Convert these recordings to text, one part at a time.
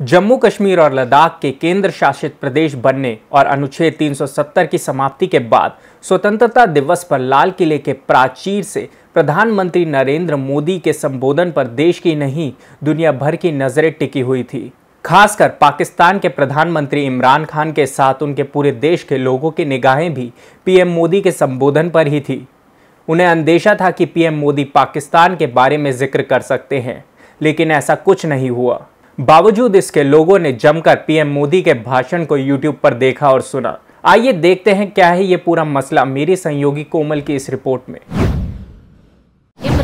जम्मू कश्मीर और लद्दाख के केंद्र शासित प्रदेश बनने और अनुच्छेद 370 की समाप्ति के बाद स्वतंत्रता दिवस पर लाल किले के प्राचीर से प्रधानमंत्री नरेंद्र मोदी के संबोधन पर देश की नहीं, दुनिया भर की नज़रें टिकी हुई थी। खासकर पाकिस्तान के प्रधानमंत्री इमरान खान के साथ उनके पूरे देश के लोगों की निगाहें भी पीएम मोदी के संबोधन पर ही थी। उन्हें अंदेशा था कि पीएम मोदी पाकिस्तान के बारे में ज़िक्र कर सकते हैं, लेकिन ऐसा कुछ नहीं हुआ। बावजूद इसके लोगों ने जमकर पीएम मोदी के भाषण को यूट्यूब पर देखा और सुना। आइए देखते हैं क्या है ये पूरा मसला मेरी सहयोगी कोमल की इस रिपोर्ट में।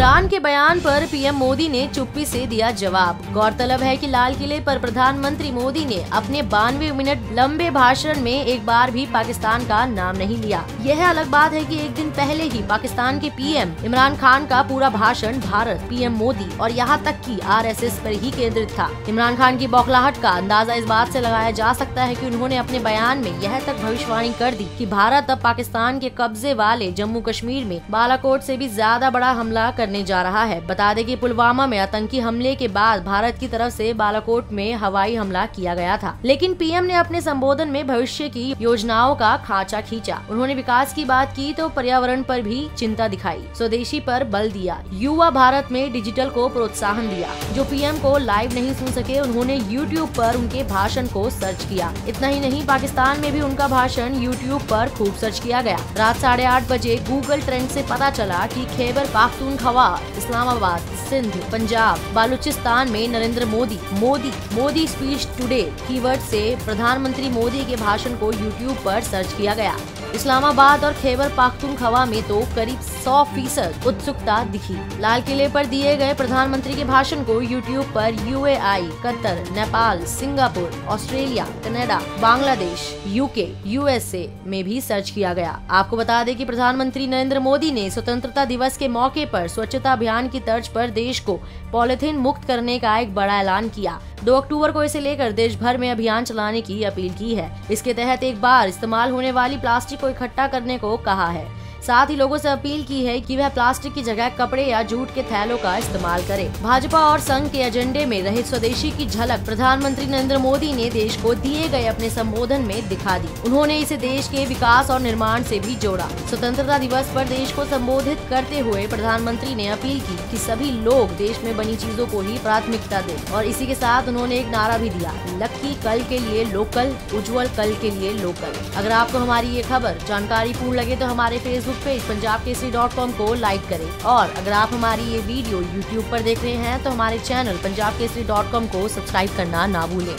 इमरान के बयान पर पीएम मोदी ने चुप्पी से दिया जवाब। गौरतलब है कि लाल किले पर प्रधानमंत्री मोदी ने अपने बानवे मिनट लंबे भाषण में एक बार भी पाकिस्तान का नाम नहीं लिया। यह अलग बात है कि एक दिन पहले ही पाकिस्तान के पीएम इमरान खान का पूरा भाषण भारत पीएम मोदी और यहाँ तक की आरएसएस पर ही केंद्रित था। इमरान खान की बौखलाहट का अंदाज़ा इस बात से लगाया जा सकता है कि उन्होंने अपने बयान में यह तक भविष्यवाणी कर दी कि भारत अब पाकिस्तान के कब्जे वाले जम्मू कश्मीर में बालाकोट से भी ज़्यादा बड़ा हमला कर करने जा रहा है। बता दें कि पुलवामा में आतंकी हमले के बाद भारत की तरफ़ से बालाकोट में हवाई हमला किया गया था। लेकिन पीएम ने अपने संबोधन में भविष्य की योजनाओं का खाचा खींचा। उन्होंने विकास की बात की तो पर्यावरण पर भी चिंता दिखाई। स्वदेशी पर बल दिया। युवा भारत में डिजिटल को प्रोत्साहन दिया। जो पीएम को लाइव नहीं सुन सके, उन्होंने यूट्यूब पर उनके भाषण को सर्च किया। इतना ही नहीं, पाकिस्तान में भी उनका भाषण यूट्यूब पर खूब सर्च किया गया। रात साढ़े आठ बजे गूगल ट्रेंड से पता चला कि खैबर पाख्तूनख्वा इस्लामाबाद इस्लामाबाद सिंध पंजाब बालूचिस्तान में Narendra Modi Modi Modi speech today keyword से प्रधानमंत्री मोदी के भाषण को यूट्यूब पर सर्च किया गया। इस्लामाबाद और खैबर पाख्तूनख्वा में तो करीब 100 फ़ीसद उत्सुकता दिखी। लाल किले पर दिए गए प्रधानमंत्री के भाषण को यूट्यूब पर UAE, Qatar Nepal Singapore Australia Canada, Bangladesh UK USA में भी सर्च किया गया। आपको बता दें कि प्रधानमंत्री नरेंद्र मोदी ने स्वतंत्रता दिवस के मौके पर स्वच्छता अभियान की तर्ज पर देश को पॉलिथीन मुक्त करने का एक बड़ा ऐलान किया। दो अक्टूबर को इसे लेकर देश भर में अभियान चलाने की अपील की है। इसके तहत एक बार इस्तेमाल होने वाली प्लास्टिक को इकट्ठा करने को कहा है। साथ ही लोगों से अपील की है कि वह प्लास्टिक की जगह कपड़े या जूट के थैलों का इस्तेमाल करें। भाजपा और संघ के एजेंडे में रहे स्वदेशी की झलक प्रधानमंत्री नरेंद्र मोदी ने देश को दिए गए अपने संबोधन में दिखा दी। उन्होंने इसे देश के विकास और निर्माण से भी जोड़ा। स्वतंत्रता दिवस पर देश को संबोधित करते हुए प्रधानमंत्री ने अपील की कि सभी लोग देश में बनी चीज़ों को ही प्राथमिकता दें और इसी के साथ उन्होंने एक नारा भी दिया, लक्की कल के लिए लोकल, उज्जवल कल के लिए लोकल। अगर आपको हमारी ये खबर, जानकारी पूर्ण लगे तो हमारे Facebook Facebook page Punjab Kesari dot com को लाइक करें। और अगर आप हमारी ये वीडियो यूट्यूब पर देख रहे हैं तो हमारे channel Punjab Kesari dot com को सब्सक्राइब करना ना भूलें।